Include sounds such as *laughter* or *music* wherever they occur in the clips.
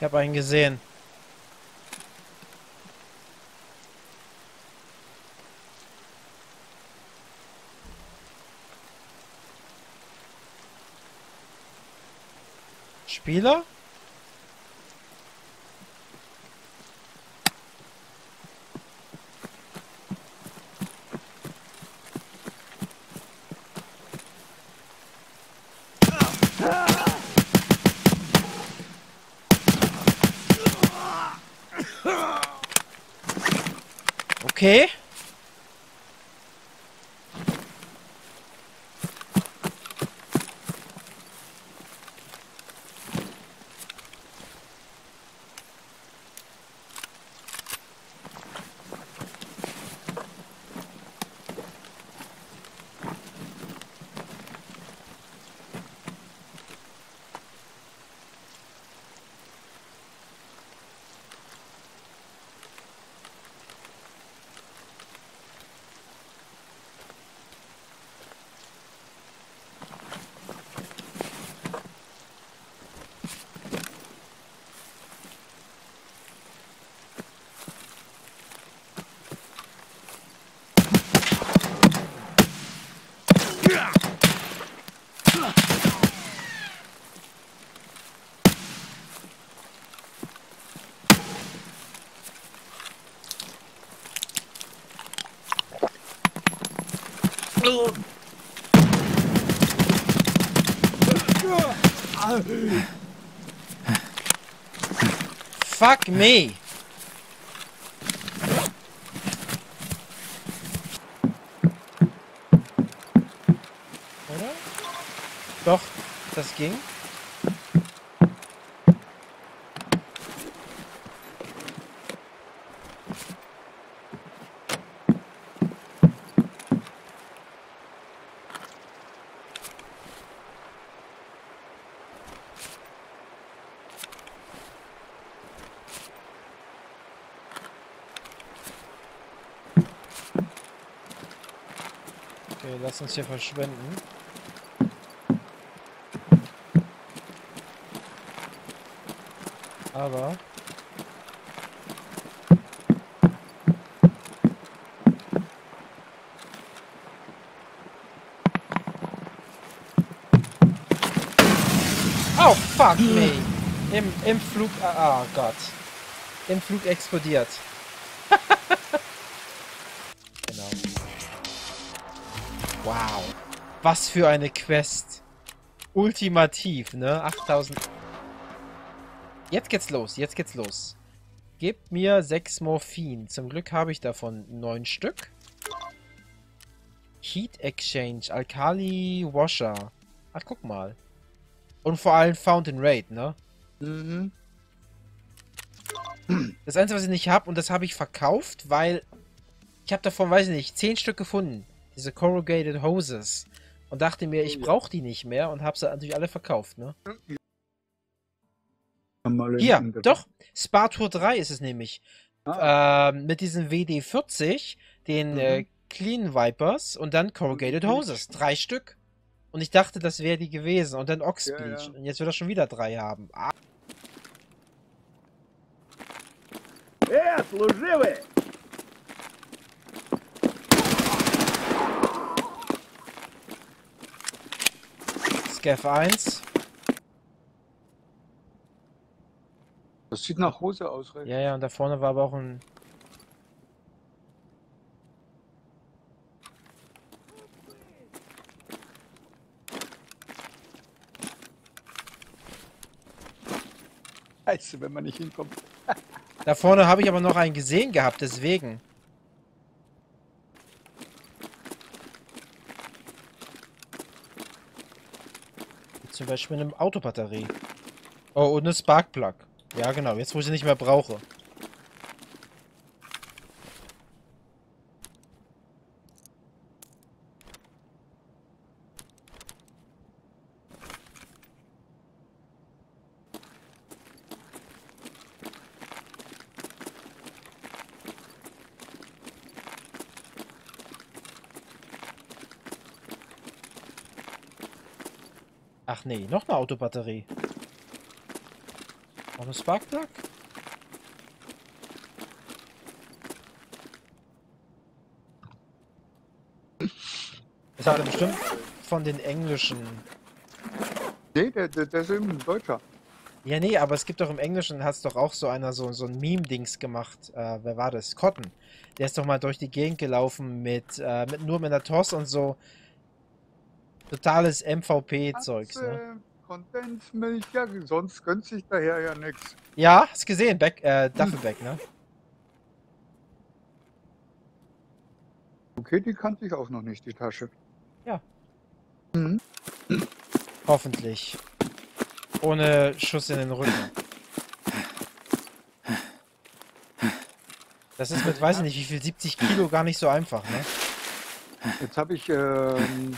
Ich habe einen gesehen. Spieler? Okay. Fuck me. Oder? Doch, das ging. Okay, lass uns hier verschwenden. Aber... Oh, fuck me! Im, Im Flug... Ah, oh Gott. Im Flug explodiert. Wow. Was für eine Quest. Ultimativ, ne? 8000. Jetzt geht's los, jetzt geht's los. Gebt mir 6 Morphin. Zum Glück habe ich davon 9 Stück. Heat Exchange, Alkali Washer. Ach, guck mal. Und vor allem Fountain Raid, ne? Mhm. Das Einzige, was ich nicht habe, und das habe ich verkauft, weil ich habe davon, weiß ich nicht, 10 Stück gefunden Diese Corrugated Hoses. Und dachte mir, ich Oh ja. brauche die nicht mehr und habe sie natürlich alle verkauft, ne? Haben wir alle Hier, in- doch. Spartour 3 ist es nämlich. Ah, Ähm, mit diesen WD-40, den Mhm. äh, Clean Vipers und dann Corrugated Mhm. Hoses. Drei Stück. Und ich dachte, das wäre die gewesen. Und dann Oxbleach. Ja, ja. Und jetzt wird er schon wieder drei haben. Ah, Э, служивый! Scav 1. das sieht nach Hose aus, recht. Ja, ja, und da vorne war aber auch ein. Scheiße, wenn man nicht hinkommt. Da vorne habe ich aber noch einen gesehen gehabt, deswegen. Beispiel eine Autobatterie. Oh, und eine Sparkplug. Ja, genau, jetzt wo ich sie nicht mehr brauche. Ach nee, noch eine Autobatterie. Noch ein Sparkplug? Das hat er bestimmt von den englischen. Nee, der, der, der ist eben ein Deutscher. Ja, nee, aber es gibt doch im Englischen, hat es doch auch so einer so, so ein Meme-Dings gemacht. Äh, wer war das? Cotton. Der ist doch mal durch die Gegend gelaufen mit, äh, mit nur mit einer TOS und so. Totales MVP-Zeugs, ne? Kondensmilch, ja, sonst gönnt sich daher ja nichts. Ja, hast gesehen, Beck, äh, Duffelbeck, ne? Okay, die kannte ich auch noch nicht, die Tasche. Ja. Mhm. Hoffentlich. Ohne Schuss in den Rücken. Das ist mit, weiß ich nicht, wie viel, 70 Kilo gar nicht so einfach, ne? Jetzt habe ich, ähm,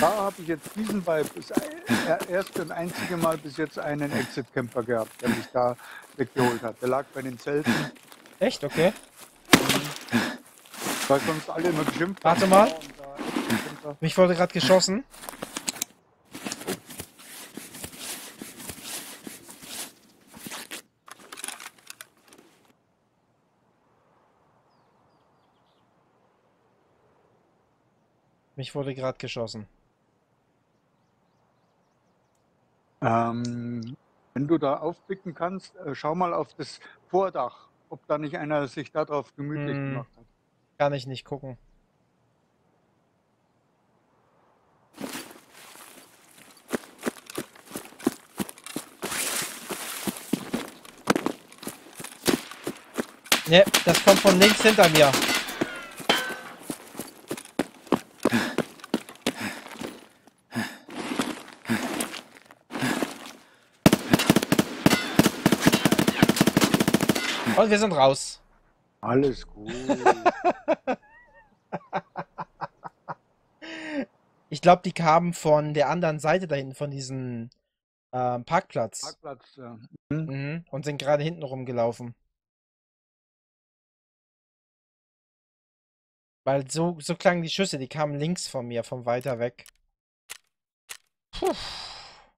da habe ich jetzt diesen Vibe das e- erste und einzige Mal bis jetzt einen Exit-Camper gehabt, der mich da weggeholt hat. Der lag bei den Zelten, Echt, okay. weil sonst alle immer geschimpft Warte mal. Mich wurde gerade geschossen. Mich wurde gerade geschossen. Ähm, wenn du da aufblicken kannst, äh, schau mal auf das Vordach, ob da nicht einer sich darauf gemütlich Hm. gemacht hat. Kann ich nicht gucken. Ne, das kommt von links hinter mir. Und wir sind raus. Alles gut. *laughs* Ich glaube, die kamen von der anderen Seite da hinten, von diesem ähm, Parkplatz. Parkplatz, ja. Mhm. Und sind gerade hinten rumgelaufen. Weil so, so klangen die Schüsse, die kamen links von mir, von weiter weg. Puh.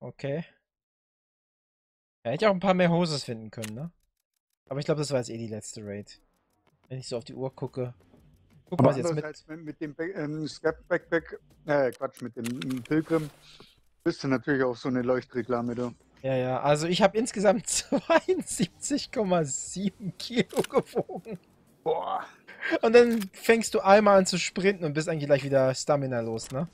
Okay. Ja, hätte ich auch ein paar mehr Hoses finden können, ne? Aber ich glaube, das war jetzt eh die letzte Raid. Wenn ich so auf die Uhr gucke. Guck mal, jetzt mit. andererseits mit, mit dem Ba- ähm, Backpack, äh, Quatsch, mit dem ähm, Pilgrim, bist du natürlich auch so eine Leuchtreklame da. Ja, ja, also ich habe insgesamt *laughs* 72,7 Kilo gewogen. Boah. Und dann fängst du einmal an zu sprinten und bist eigentlich gleich wieder Stamina los, ne?